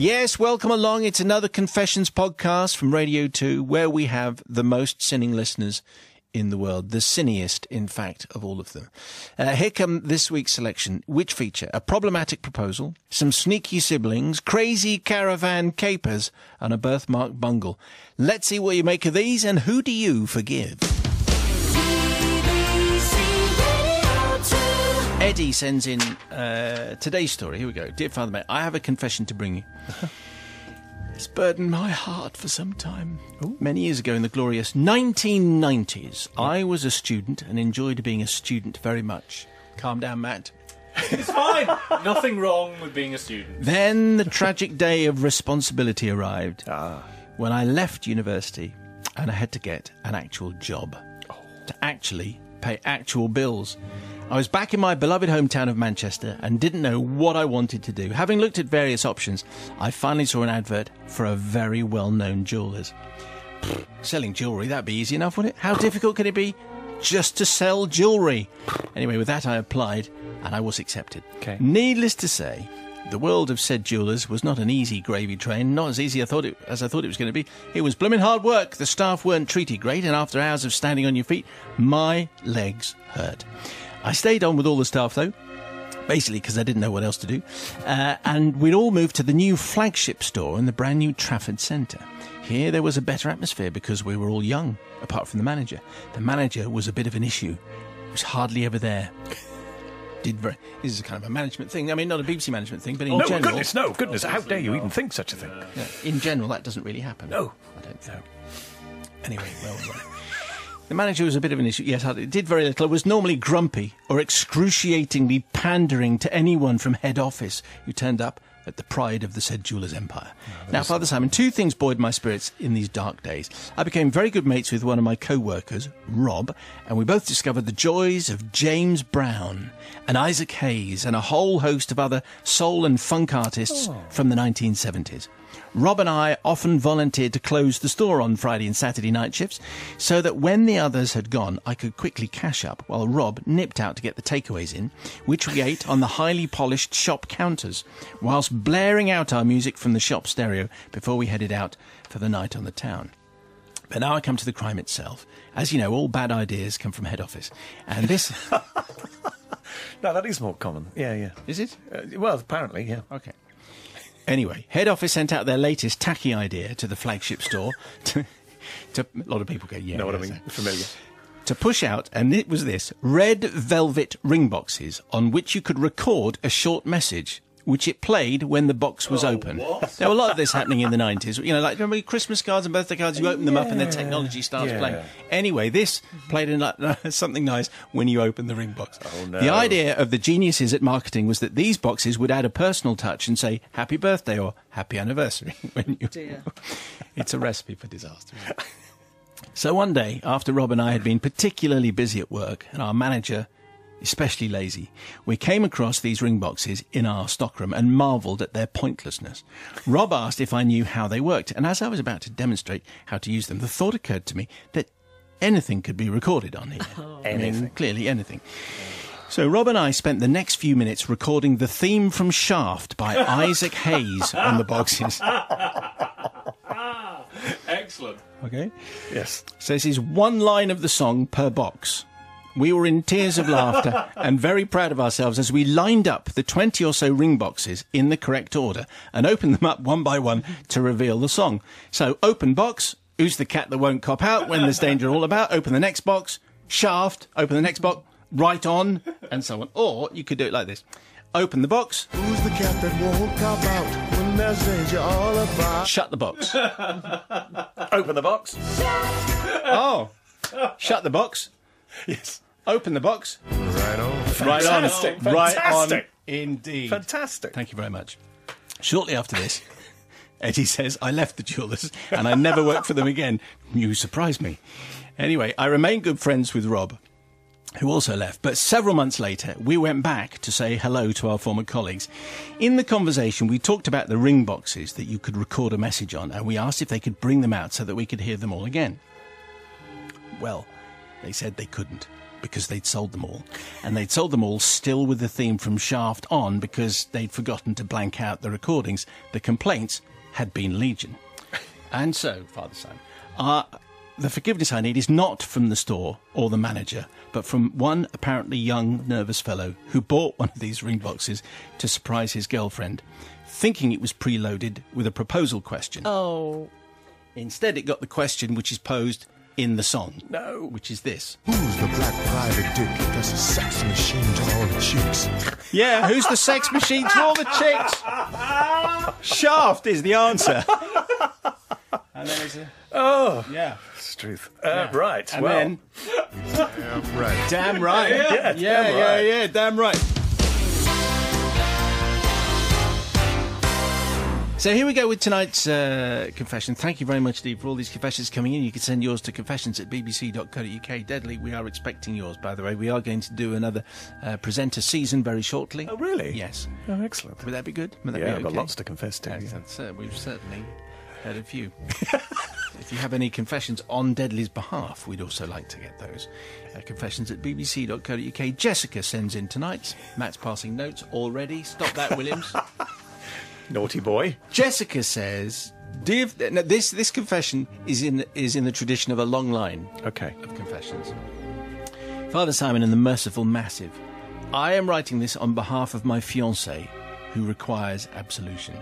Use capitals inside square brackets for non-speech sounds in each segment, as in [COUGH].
Yes, welcome along. It's another Confessions podcast from Radio 2 where we have the most sinning listeners in the world, the sinniest, in fact, of all of them. Uh, here come this week's selection, which feature a problematic proposal, some sneaky siblings, crazy caravan capers, and a birthmark bungle. Let's see what you make of these, and who do you forgive? Eddie sends in uh, today's story. Here we go. Dear Father Mate, I have a confession to bring you. [LAUGHS] It's burdened my heart for some time. Many years ago in the glorious 1990s, I was a student and enjoyed being a student very much. Calm down, Matt. It's fine. [LAUGHS] Nothing wrong with being a student. Then the tragic day of responsibility arrived ah. when I left university and I had to get an actual job to actually pay actual bills. I was back in my beloved hometown of Manchester and didn't know what I wanted to do. Having looked at various options, I finally saw an advert for a very well known jeweller's. Selling jewellery, that'd be easy enough, wouldn't it? How difficult could it be just to sell jewellery? Anyway, with that, I applied and I was accepted. Okay. Needless to say, the world of said jewellers was not an easy gravy train, not as easy I thought it, as I thought it was going to be. It was blooming hard work. The staff weren't treated great, and after hours of standing on your feet, my legs hurt. I stayed on with all the staff though, basically because I didn't know what else to do. Uh, and we'd all moved to the new flagship store in the brand new Trafford Centre. Here there was a better atmosphere because we were all young, apart from the manager. The manager was a bit of an issue. He was hardly ever there. Did very, this is kind of a management thing. I mean, not a BBC management thing, but in No, general, goodness, no, goodness. How dare you even think such a thing? yeah, in general, that doesn't really happen. No. I don't think. Anyway, well, [LAUGHS] well. The manager was a bit of an issue. Yes, it did very little. It was normally grumpy or excruciatingly pandering to anyone from head office who turned up at the pride of the said jeweller's empire. Ah, now, Father Simon, two things buoyed my spirits in these dark days. I became very good mates with one of my co-workers, Rob, and we both discovered the joys of James Brown and Isaac Hayes and a whole host of other soul and funk artists oh. from the 1970s. Rob and I often volunteered to close the store on Friday and Saturday night shifts so that when the others had gone, I could quickly cash up while Rob nipped out to get the takeaways in, which we ate on the highly polished shop counters, whilst blaring out our music from the shop stereo before we headed out for the night on the town. But now I come to the crime itself. As you know, all bad ideas come from head office. And this. [LAUGHS] No, that is more common. Yeah, yeah. is it? Uh, well, apparently, yeah. Okay. Anyway, head office sent out their latest tacky idea to the flagship store. [LAUGHS] To, to a lot of people go, yeah. know what I yes, mean? Familiar. to push out, and it was this red velvet ring boxes on which you could record a short message. Which it played when the box was oh, open. There were a lot of this happening in the 90s. You know, like remember Christmas cards and birthday cards, you open them up and the technology starts Yeah. playing. Anyway, this played in like, [LAUGHS] something nice when you open the ring box. Oh, no. The idea of the geniuses at marketing was that these boxes would add a personal touch and say happy birthday or happy anniversary [LAUGHS] when you. [LAUGHS] it's a recipe for disaster. So one day, after Rob and I had been particularly busy at work, and our manager especially lazy, we came across these ring boxes in our stockroom and marvelled at their pointlessness. Rob asked if I knew how they worked, and as I was about to demonstrate how to use them, the thought occurred to me that anything could be recorded on here. [LAUGHS] Oh. I mean, Anything. clearly anything. So Rob and I spent the next few minutes recording the theme from Shaft by [LAUGHS] Isaac Hayes on the boxes. [LAUGHS] Excellent. Okay. Yes. So this is one line of the song per box. We were in tears of laughter and very proud of ourselves as we lined up the 20 or so ring boxes in the correct order and opened them up one by one to reveal the song. So, open box, who's the cat that won't cop out when there's danger all about? Open the next box, shaft, open the next box, right on, and so on. Or you could do it like this. Open the box, Who's the cat that won't cop out when there's danger all about? shut the box. Open the box. Oh, shut the box, Yes. Open the box, Right on. right on, Fantastic, right on, indeed. Fantastic. Thank you very much. Shortly after this, [LAUGHS] Eddie says, I left the jewellers and I never worked for them again. You surprised me. Anyway, I remained good friends with Rob, who also left. But several months later, we went back to say hello to our former colleagues. In the conversation, we talked about the ring boxes that you could record a message on, and we asked if they could bring them out so that we could hear them all again. Well, They said they couldn't because they'd sold them all. And they'd sold them all still with the theme from Shaft on because they'd forgotten to blank out the recordings. The complaints had been legion. [LAUGHS] And so, Father Simon, uh, the forgiveness I need is not from the store or the manager, but from one apparently young, nervous fellow who bought one of these ring boxes to surprise his girlfriend, thinking it was preloaded with a proposal question. Oh. Instead, it got the question which is posed in the song. No. Which is this. Who's the black private dick that's a sex machine to all the chicks? Yeah, who's the sex machine to all the chicks? Shaft is the answer. and then a, Oh, yeah. it's truth. Uh, Right. And well, then, Damn right. damn right. [LAUGHS] Yeah, yeah, damn yeah, yeah, damn right. So here we go with tonight's uh, confession. Thank you very much, Steve, for all these confessions coming in. You can send yours to confessions at bbc.co.uk. Deadly, we are expecting yours, by the way. We are going to do another uh, presenter season very shortly. Oh, really? Yes. Oh, excellent. Would that be good? That Yeah, be I've got lots to confess to. Yes, yeah. uh, we've certainly had a few. [LAUGHS] if you have any confessions on Deadly's behalf, we'd also like to get those. Uh, confessions at bbc.co.uk. Jessica sends in tonight. Matt's passing notes already. Stop that, Williams. [LAUGHS] Naughty boy. Jessica says, "Dear, now this this confession is in is in the tradition of a long line Okay. of confessions. Father Simon and the Merciful Massive. I am writing this on behalf of my fiancée, who requires absolution.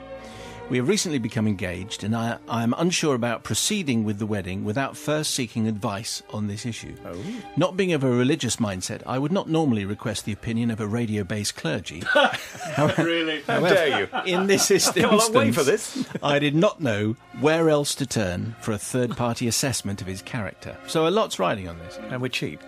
We have recently become engaged, and I, I am unsure about proceeding with the wedding without first seeking advice on this issue. Oh. Not being of a religious mindset, I would not normally request the opinion of a radio based clergy. [LAUGHS] really? [LAUGHS] How dare you? In this [LAUGHS] instance, come a long way for this. I did not know where else to turn for a third party assessment of his character. So a lot's riding on this. And we're cheap.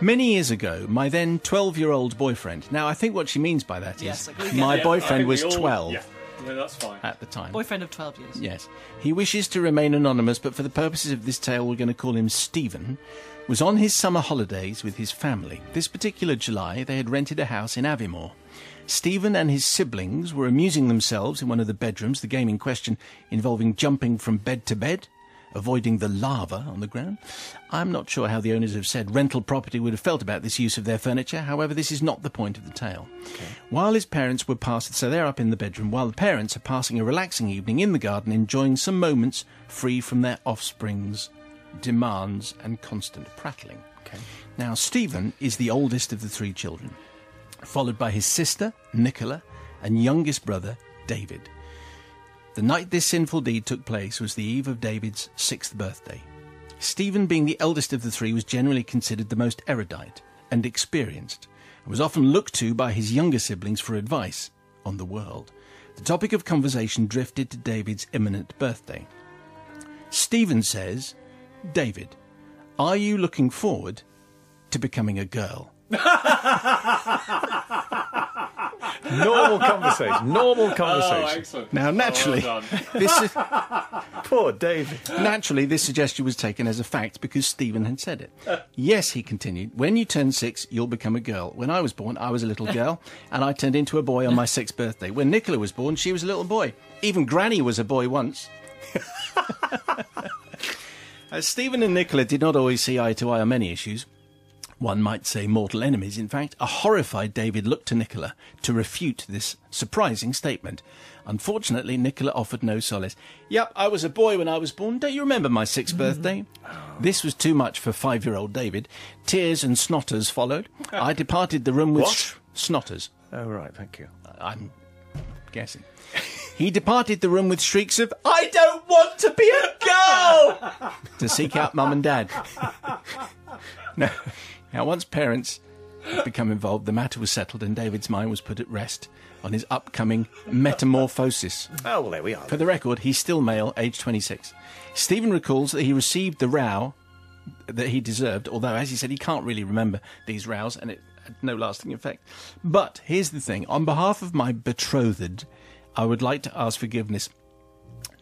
Many years ago, my then 12 year old boyfriend. Now, I think what she means by that is Yes, my Yeah, boyfriend was all- 12 Yeah. Yeah, that's fine. at the time. Boyfriend of 12 years. Yes. He wishes to remain anonymous, but for the purposes of this tale, we're going to call him Stephen. Was on his summer holidays with his family. This particular July, they had rented a house in Aviemore. Stephen and his siblings were amusing themselves in one of the bedrooms, the game in question involving jumping from bed to bed, avoiding the lava on the ground. I'm not sure how the owners of said rental property would have felt about this use of their furniture. However, this is not the point of the tale. While his parents were passing, so they're up in the bedroom, while the parents are passing a relaxing evening in the garden, enjoying some moments free from their offspring's demands and constant prattling. Okay. Now, Stephen is the oldest of the three children, followed by his sister, Nicola, and youngest brother, David. The night this sinful deed took place was the eve of David's sixth birthday. Stephen, being the eldest of the three, was generally considered the most erudite and experienced, and was often looked to by his younger siblings for advice on the world. The topic of conversation drifted to David's imminent birthday. Stephen says, David, are you looking forward to becoming a girl? [LAUGHS] Normal conversation. Normal Oh, conversation. excellent. Now, naturally, Oh, well [LAUGHS] this is, Poor David. naturally, this suggestion was taken as a fact because Stephen had said it. Yes, he continued, when you turn six, you'll become a girl. When I was born, I was a little girl, and I turned into a boy on my sixth birthday. When Nicola was born, she was a little boy. Even Granny was a boy once. As [LAUGHS] uh, Stephen and Nicola did not always see eye to eye on many issues, one might say mortal enemies, in fact, a horrified David looked to Nicola to refute this surprising statement. Unfortunately, Nicola offered no solace. Yep, I was a boy when I was born. Don't you remember my sixth mm-hmm. birthday? This was too much for five year old David. Tears and snotters followed. I [LAUGHS] departed the room with What? sh- snotters. Oh, right. Thank you. I'm guessing. He departed the room with shrieks of, I don't want to be a girl! [LAUGHS] to seek out mum and dad. [LAUGHS] now, now, once parents had become involved, the matter was settled and David's mind was put at rest on his upcoming metamorphosis. Oh, well, there we are. For the record, he's still male, aged 26. Stephen recalls that he received the row that he deserved, although, as he said, he can't really remember these rows and it had no lasting effect. But here's the thing on behalf of my betrothed, I would like to ask forgiveness.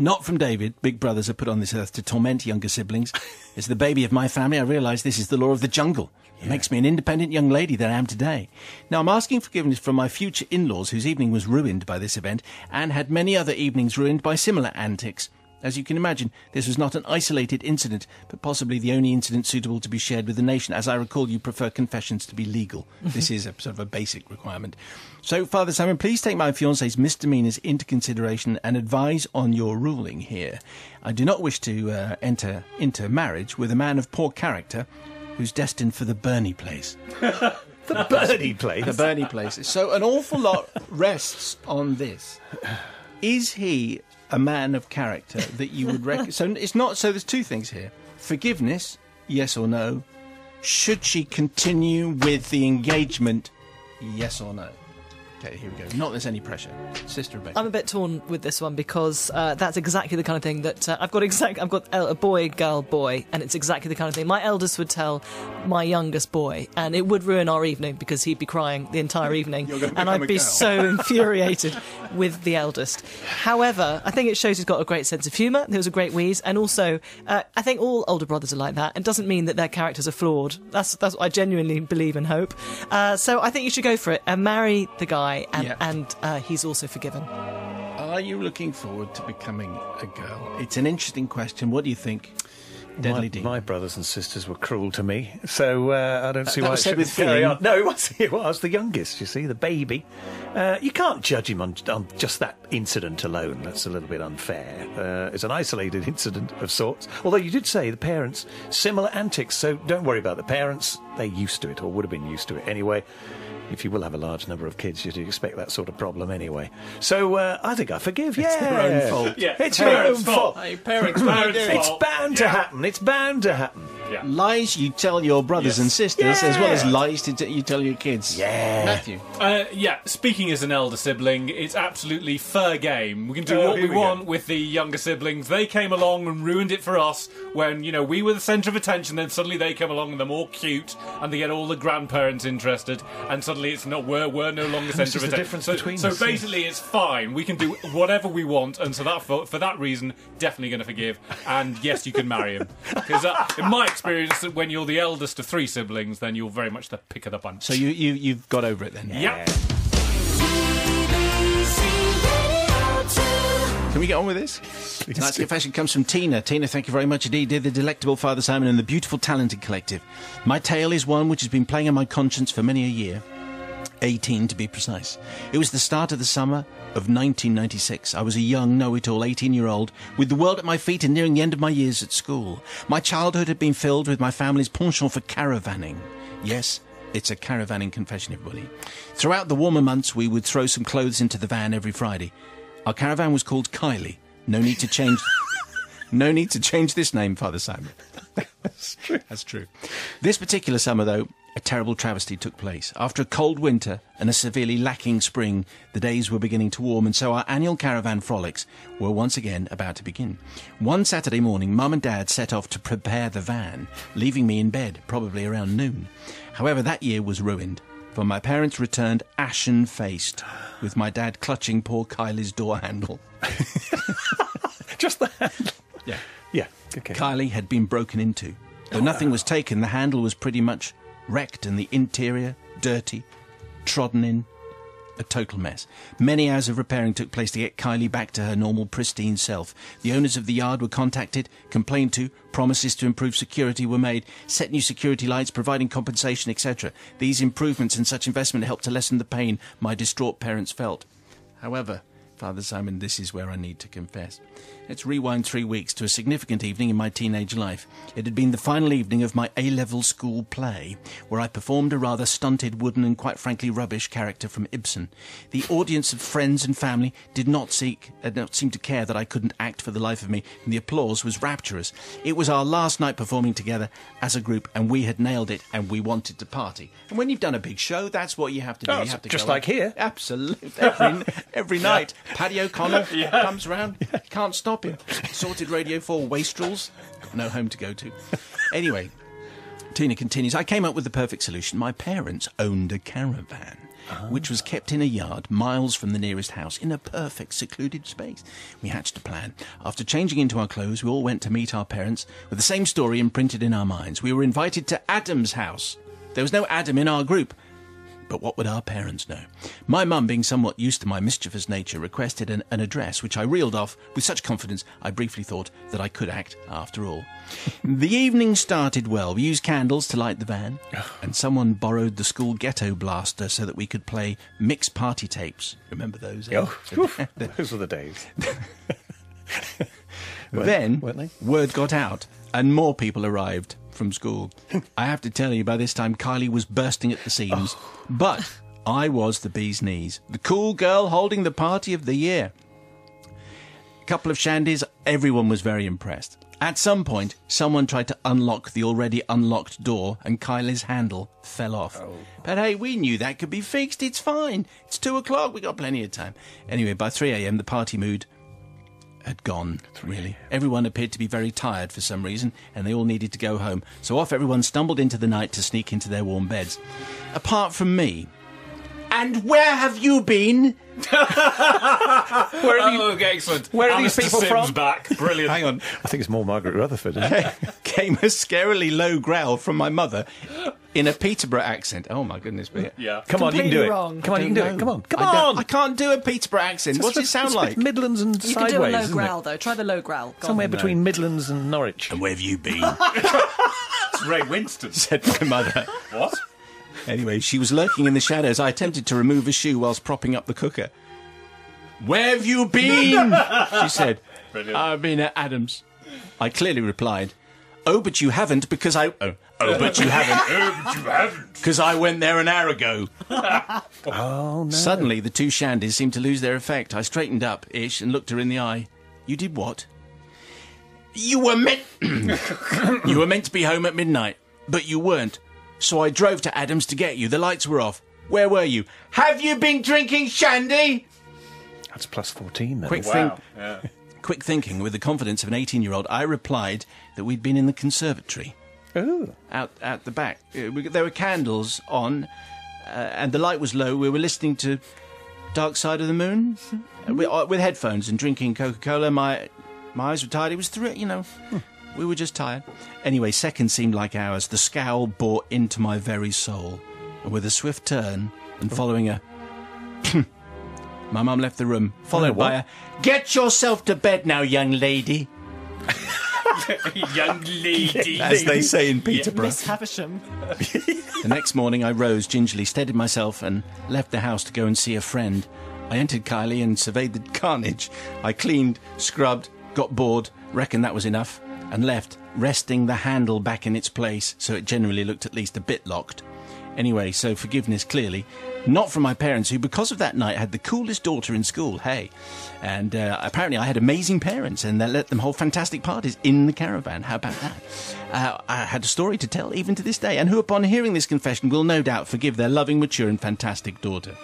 Not from David, big brothers are put on this earth to torment younger siblings. [LAUGHS] As the baby of my family, I realise this is the law of the jungle. It makes me an independent young lady that I am today. Now, I'm asking forgiveness from my future in laws, whose evening was ruined by this event and had many other evenings ruined by similar antics. As you can imagine, this was not an isolated incident, but possibly the only incident suitable to be shared with the nation. As I recall, you prefer confessions to be legal. [LAUGHS] this is a sort of a basic requirement. So, Father Simon, please take my fiance's misdemeanors into consideration and advise on your ruling here. I do not wish to uh, enter into marriage with a man of poor character who's destined for the Burney place. [LAUGHS] The birdie place. The Burney place. So, an awful lot rests on this. Is he a man of character that you would reckon? [LAUGHS] so, it's not. So, there's two things here forgiveness, yes or no. Should she continue with the engagement, yes or no? Okay, here we go. Not there's any pressure. Sister Rebecca. I'm a bit torn with this one because uh, that's exactly the kind of thing that uh, I've got. Exact, I've got a boy, girl, boy, and it's exactly the kind of thing my eldest would tell my youngest boy, and it would ruin our evening because he'd be crying the entire evening, and I'd be girl. so [LAUGHS] infuriated with the eldest. However, I think it shows he's got a great sense of humour. There was a great wheeze, and also uh, I think all older brothers are like that. It doesn't mean that their characters are flawed. That's that's what I genuinely believe and hope. Uh, so I think you should go for it and marry the guy, and Yeah. and uh, he's also forgiven. Are you looking forward to becoming a girl? It's an interesting question. What do you think, Deadly my, my brothers and sisters were cruel to me, so uh, I don't see that why was it said shouldn't with carry feeling. on. [LAUGHS] No, it was, it was the youngest. You see, the baby. Uh, you can't judge him on, on just that incident alone. That's a little bit unfair. Uh, it's an isolated [LAUGHS] incident of sorts. Although you did say the parents similar antics, so don't worry about the parents. They're used to it, or would have been used to it anyway. If you will have a large number of kids, you'd expect that sort of problem anyway. So uh, I think I forgive. It's yeah, their own fault. Yeah, It's your own parents' fault. Hey, parents, what are you Parents' doing? It's fault. bound to happen. It's bound to happen. Yeah. lies you tell your brothers Yes. and sisters, as well as lies to t- you tell your kids. Yeah. Matthew. Uh, yeah, speaking as an elder sibling, it's absolutely fair game. We can do Oh, what we, we go. want with the younger siblings. They came along and ruined it for us when, you know, we were the centre of attention, then suddenly they come along and they're more cute and they get all the grandparents interested, and suddenly it's not, we're, we're no longer centre of attention. difference so, between so us, yeah. basically, it's fine. We can do whatever we want, and so that for, for that reason, definitely going to forgive. And yes, you can marry him. Because uh, in my experience, when you're the eldest of three siblings, then you're very much the pick of the bunch. So you, you, you've got over it then? Yep. Can we get on with this? Tonight's confession comes from Tina. Tina, thank you very much indeed. Dear the delectable Father Simon and the beautiful talented collective. My tale is one which has been playing on my conscience for many a year. 18 to be precise. It was the start of the summer of 1996. I was a young, know it all 18 year old with the world at my feet and nearing the end of my years at school. My childhood had been filled with my family's penchant for caravanning. Yes, it's a caravanning confession, everybody. Throughout the warmer months, we would throw some clothes into the van every Friday. Our caravan was called Kylie. No need to change. [LAUGHS] no need to change this name, Father Simon. That's true. That's true. This particular summer, though, a terrible travesty took place. After a cold winter and a severely lacking spring, the days were beginning to warm, and so our annual caravan frolics were once again about to begin. One Saturday morning, Mum and Dad set off to prepare the van, leaving me in bed, probably around noon. However, that year was ruined, for my parents returned ashen faced, with my dad clutching poor Kylie's door handle. [LAUGHS] Just the handle. Yeah. Yeah. Okay. Kylie had been broken into. Though nothing was taken, the handle was pretty much wrecked and the interior dirty, trodden in, a total mess. Many hours of repairing took place to get Kylie back to her normal, pristine self. The owners of the yard were contacted, complained to, promises to improve security were made, set new security lights, providing compensation, etc. These improvements and such investment helped to lessen the pain my distraught parents felt. However, Father Simon, this is where I need to confess. Let's rewind three weeks to a significant evening in my teenage life. It had been the final evening of my A level school play, where I performed a rather stunted, wooden, and quite frankly rubbish character from Ibsen. The audience of friends and family did not seek, uh, not seem to care that I couldn't act for the life of me, and the applause was rapturous. It was our last night performing together as a group, and we had nailed it, and we wanted to party. And when you've done a big show, that's what you have to do. Oh, you have to just like here. Absolutely. Every, every [LAUGHS] night. Paddy O'Connell [LAUGHS] comes round. You can't stop him. Sorted Radio 4 wastrels. No home to go to. Anyway, Tina continues. I came up with the perfect solution. My parents owned a caravan. Which was kept in a yard miles from the nearest house in a perfect secluded space. We hatched a plan. After changing into our clothes, we all went to meet our parents with the same story imprinted in our minds. We were invited to Adam's house. There was no Adam in our group, But what would our parents know? My mum, being somewhat used to my mischievous nature, requested an, an address, which I reeled off with such confidence I briefly thought that I could act after all. [LAUGHS] the evening started well. We used candles to light the van, and someone borrowed the school ghetto blaster so that we could play mixed party tapes. Remember those? eh? Oh, [LAUGHS] those were the days. [LAUGHS] Then word got out, and more people arrived from school. I have to tell you, by this time, Kylie was bursting at the seams. Oh. But I was the bee's knees, the cool girl holding the party of the year. A couple of shandies, everyone was very impressed. At some point, someone tried to unlock the already unlocked door, and Kylie's handle fell off. Oh. But hey, we knew that could be fixed. It's fine. It's two o'clock. We got plenty of time. Anyway, by 3 a.m., the party mood had gone, really. Everyone appeared to be very tired for some reason, and they all needed to go home. So off everyone stumbled into the night to sneak into their warm beds. Apart from me. And where have you been? [LAUGHS] Where are Oh, okay, excellent. Where are these people Sims from? back. Brilliant. Hang on. I think it's more Margaret Rutherford. Isn't it? [LAUGHS] Came a scarily low growl from my mother in a Peterborough accent. Oh my goodness me. Yeah. Come on, you can do it. wrong. Come on, you can do Don't it. Come on, come I on. I can't do a Peterborough accent. What does it sound It's like? Midlands and You sideways. can do a low growl it? though. Try the low growl. Go on. Somewhere between Midlands and Norwich. And where have you been? [LAUGHS] It's Ray Winstone. said my mother. What? Anyway, she was lurking in the shadows. I attempted to remove a shoe whilst propping up the cooker. Where have you been? [LAUGHS] she said. Brilliant. I've been at Adams. I clearly replied, Oh, but you haven't because I. Oh, oh but you haven't [LAUGHS] oh, but you haven't. because I went there an hour ago. [LAUGHS] Oh, no. Suddenly, the two shandies seemed to lose their effect. I straightened up ish and looked her in the eye. You did what? You were meant. [COUGHS] you were meant to be home at midnight, but you weren't. So I drove to Adams to get you. The lights were off. Where were you? Have you been drinking shandy? That's plus 14 then. Quick Wow. think. Yeah. [LAUGHS] Quick thinking, with the confidence of an 18-year-old, I replied that we'd been in the conservatory. Ooh. out out the back. Uh, we, there were candles on, uh, and the light was low. We were listening to Dark Side of the Moon uh, with, uh, with headphones and drinking Coca Cola. My my eyes were tired. It was three, you know. We were just tired. Anyway, seconds seemed like hours. The scowl bore into my very soul, and with a swift turn and following a. [CLEARS THROAT] My mum left the room, followed by a "Get yourself to bed now, young lady," [LAUGHS] Young lady. as they say in Peterborough. Miss Havisham. The next morning, I rose gingerly, steadied myself, and left the house to go and see a friend. I entered Kylie and surveyed the [LAUGHS] carnage. I cleaned, scrubbed, got bored, reckoned that was enough, and left, resting the handle back in its place so it generally looked at least a bit locked. Anyway, so forgiveness clearly. Not from my parents, who, because of that night, had the coolest daughter in school, hey. And uh, apparently, I had amazing parents, and they let them hold fantastic parties in the caravan. How about that? Uh, I had a story to tell even to this day, and who, upon hearing this confession, will no doubt forgive their loving, mature, and fantastic daughter.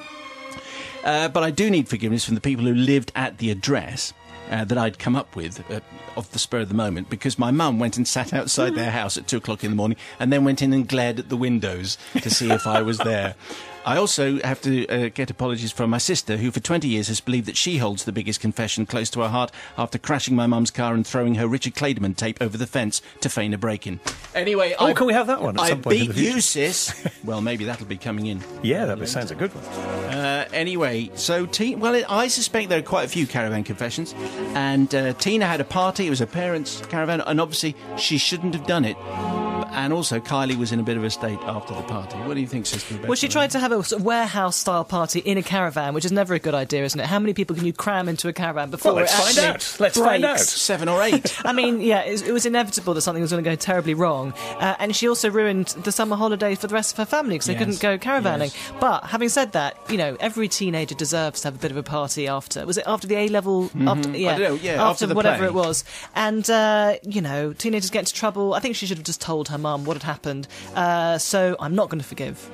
Uh, but I do need forgiveness from the people who lived at the address uh, that I'd come up with uh, off the spur of the moment because my mum went and sat outside their house at two o'clock in the morning and then went in and glared at the windows to see if I was there. [LAUGHS] I also have to uh, get apologies from my sister, who for 20 years has believed that she holds the biggest confession close to her heart after crashing my mum's car and throwing her Richard Clayderman tape over the fence to feign a break in. Anyway, Oh, I, can we have that one at I some point in beat the you, sis. [LAUGHS] well, maybe that'll be coming in. Yeah, that sounds a good one. Uh, anyway, so Tina, well, it, I suspect there are quite a few caravan confessions, and uh, Tina had a party. It was her parents' caravan, and obviously she shouldn't have done it. And also, Kylie was in a bit of a state after the party. What do you think, Sister Rebecca? Well, she tried to have a sort of warehouse-style party in a caravan, which is never a good idea, isn't it? How many people can you cram into a caravan before Well, let's it find out. Let's find out. seven or eight. [LAUGHS] I mean, yeah, it, it was inevitable that something was going to go terribly wrong. Uh, and she also ruined the summer holiday for the rest of her family because they Yes, couldn't go caravanning. yes. But having said that, you know, every teenager deserves to have a bit of a party after. Was it after the A level? After, yeah, Mm-hmm. don't know, yeah, after, after the whatever play. it was. And, uh, you know, teenagers get into trouble. I think she should have just told her mum what had happened. Uh, so I'm not going to forgive.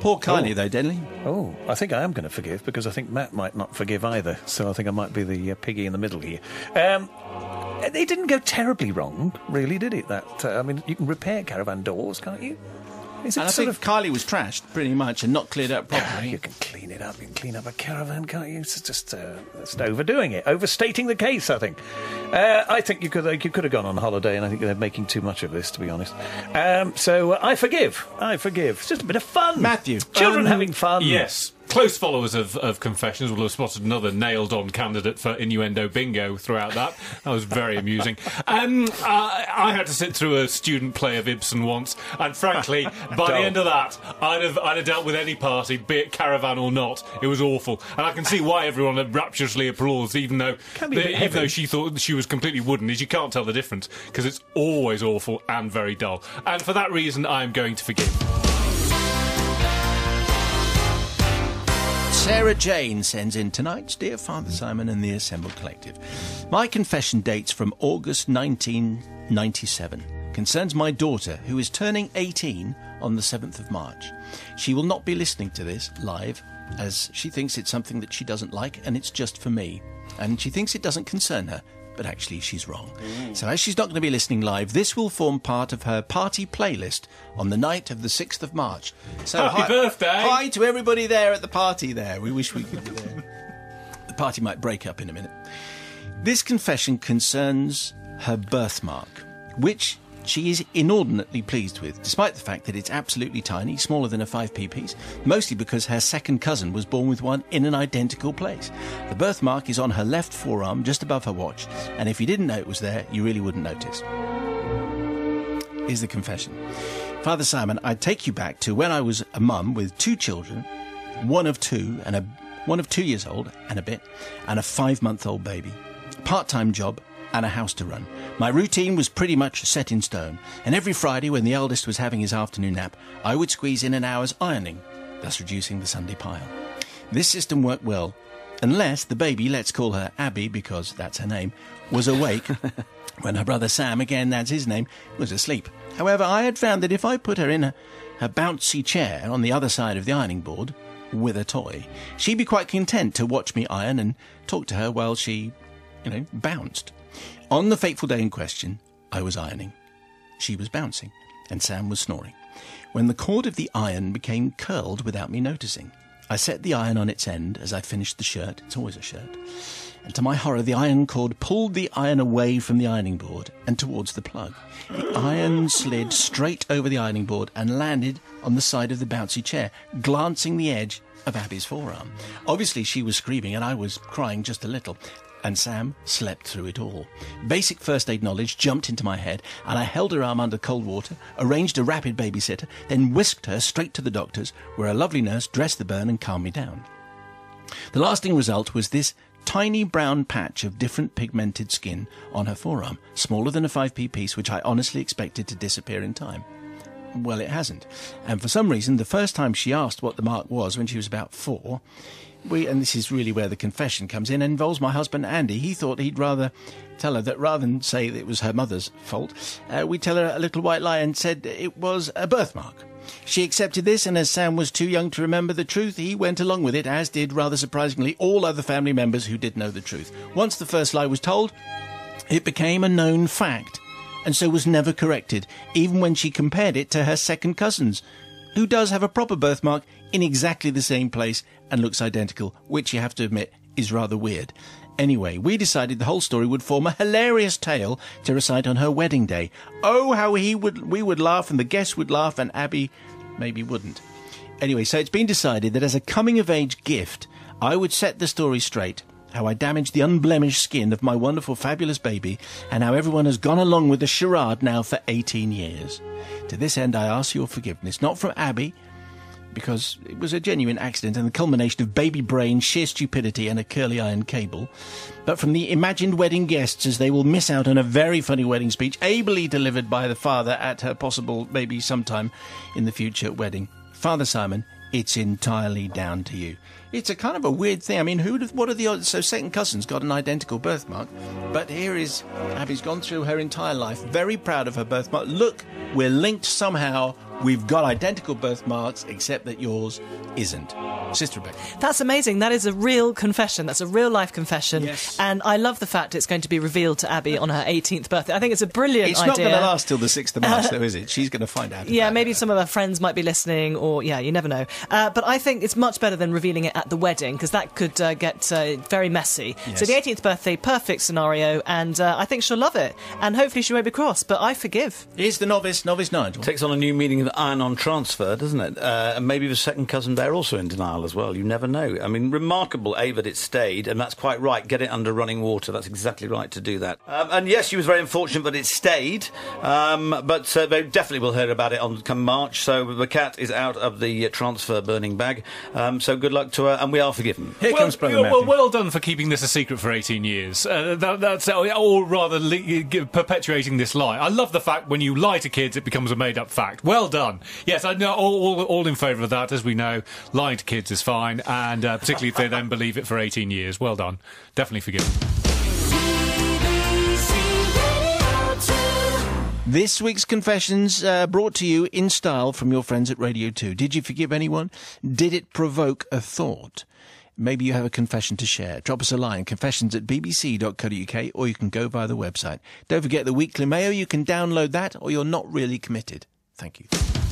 Poor Kylie, though, Denley. Oh, I think I am going to forgive because I think Matt might not forgive either. So I think I might be the uh, piggy in the middle here. Um, it didn't go terribly wrong, really, did it? That uh, I mean, you can repair caravan doors, can't you? Is it And I sort think of Kylie was trashed pretty much and not cleared up Ah, properly. you can clean it up. You can clean up a caravan, can't you? It's just, uh, just overdoing it, overstating the case. I think. Uh, I think you could you could have gone on holiday, and I think they're making too much of this, to be honest. Um, so uh, I forgive. I forgive. It's just a bit of fun. Matthew. children Um, having fun. Yes. Close followers of, of Confessions will have spotted another nailed on candidate for innuendo bingo throughout that. That was very amusing. Um, I, I had to sit through a student play of Ibsen once, and frankly, [LAUGHS] by the end of that, I'd have, I'd have dealt with any party, be it caravan or not. It was awful. And I can see why everyone had rapturously applauds, even though, Can be a bit even though she thought she was completely wooden, is you can't tell the difference, because it's always awful and very dull. And for that reason, I'm going to forgive. Sarah Jane sends in tonight's Dear Father Simon and the Assembled Collective. My confession dates from August 1997. Concerns my daughter, who is turning 18 on the 7th of March. She will not be listening to this live, as she thinks it's something that she doesn't like and it's just for me. And she thinks it doesn't concern her, but actually she's wrong. So, as she's not going to be listening live, this will form part of her party playlist on the night of the 6th of March. So, Happy hi- birthday. Hi to everybody there at the party there. We wish we could be there. [LAUGHS] The party might break up in a minute. This confession concerns her birthmark, which she is inordinately pleased with, despite the fact that it's absolutely tiny, smaller than a 5p piece, mostly because her second cousin was born with one in an identical place. The birthmark is on her left forearm, just above her watch, and if you didn't know it was there, you really wouldn't notice. Here's the confession. Father Simon, I take you back to when I was a mum with two children, one of two and a one of two years old and a bit, and a five month old baby. Part time job and a house to run. My routine was pretty much set in stone, and every Friday when the eldest was having his afternoon nap, I would squeeze in an hour's ironing, thus reducing the Sunday pile. This system worked well, unless the baby, let's call her Abby because that's her name, was awake [LAUGHS] when her brother Sam, again that's his name, was asleep. However, I had found that if I put her in her, her bouncy chair on the other side of the ironing board with a toy, she'd be quite content to watch me iron and talk to her while she, you know, bounced. On the fateful day in question, I was ironing. She was bouncing, and Sam was snoring. When the cord of the iron became curled without me noticing, I set the iron on its end as I finished the shirt. It's always a shirt. And to my horror, the iron cord pulled the iron away from the ironing board and towards the plug. The iron slid straight over the ironing board and landed on the side of the bouncy chair, glancing the edge of Abby's forearm. Obviously, she was screaming and I was crying just a little. And Sam slept through it all. Basic first aid knowledge jumped into my head, and I held her arm under cold water, arranged a rapid babysitter, then whisked her straight to the doctor's, where a lovely nurse dressed the burn and calmed me down. The lasting result was this tiny brown patch of different pigmented skin on her forearm, smaller than a 5p piece, which I honestly expected to disappear in time. Well, it hasn't. And for some reason, the first time she asked what the mark was when she was about four, we, and this is really where the confession comes in, involves my husband Andy. He thought he'd rather tell her that rather than say it was her mother's fault, uh, we tell her a little white lie and said it was a birthmark. She accepted this, and as Sam was too young to remember the truth, he went along with it, as did, rather surprisingly, all other family members who did know the truth. Once the first lie was told, it became a known fact, and so was never corrected, even when she compared it to her second cousins, who does have a proper birthmark in exactly the same place and looks identical, which you have to admit is rather weird. Anyway, we decided the whole story would form a hilarious tale to recite on her wedding day. Oh, how he would we would laugh and the guests would laugh and Abby maybe wouldn't. Anyway, so it's been decided that as a coming of age gift, I would set the story straight. How I damaged the unblemished skin of my wonderful, fabulous baby, and how everyone has gone along with the charade now for 18 years. To this end, I ask your forgiveness, not from Abby, because it was a genuine accident and the culmination of baby brain, sheer stupidity, and a curly iron cable, but from the imagined wedding guests as they will miss out on a very funny wedding speech, ably delivered by the father at her possible, maybe sometime in the future wedding. Father Simon, it's entirely down to you. It's a kind of a weird thing. I mean, who? What are the odds? So second cousin's got an identical birthmark, but here is Abby's gone through her entire life, very proud of her birthmark. Look, we're linked somehow We've got identical birthmarks, except that yours isn't. Sister Rebecca. That's amazing. That is a real confession. That's a real life confession. Yes. And I love the fact it's going to be revealed to Abby on her 18th birthday. I think it's a brilliant It's idea. not going to last till the 6th of March, though, [LAUGHS] is it? She's going to find out. Yeah, maybe it. some of her friends might be listening, or yeah, you never know. Uh, but I think it's much better than revealing it at the wedding because that could uh, get uh, very messy. Yes. So the 18th birthday, perfect scenario, and uh, I think she'll love it. And hopefully she won't be cross. But I forgive. Here's the novice, novice Nigel. Takes on a new meaning of iron on transfer, doesn't it? Uh, and maybe the second cousin they're also in denial as well. You never know. I mean, remarkable, A, that it stayed, and that's quite right. Get it under running water. That's exactly right to do that. Um, and yes, she was very unfortunate that it stayed, um, but uh, they definitely will hear about it on come March. So the cat is out of the uh, transfer burning bag. Um, so good luck to her, and we are forgiven. Here well, comes Brother well, well done for keeping this a secret for 18 years. Uh, that, that's or rather li- perpetuating this lie. I love the fact when you lie to kids, it becomes a made-up fact. Well done. Yes, I know all, all, all in favour of that. As we know, lying to kids is fine, and uh, particularly if they then believe it for 18 years. Well done. Definitely forgiven. This week's confessions uh, brought to you in style from your friends at Radio 2. Did you forgive anyone? Did it provoke a thought? Maybe you have a confession to share. Drop us a line, confessions at bbc.co.uk, or you can go via the website. Don't forget the weekly mail. You can download that, or you're not really committed. Thank you.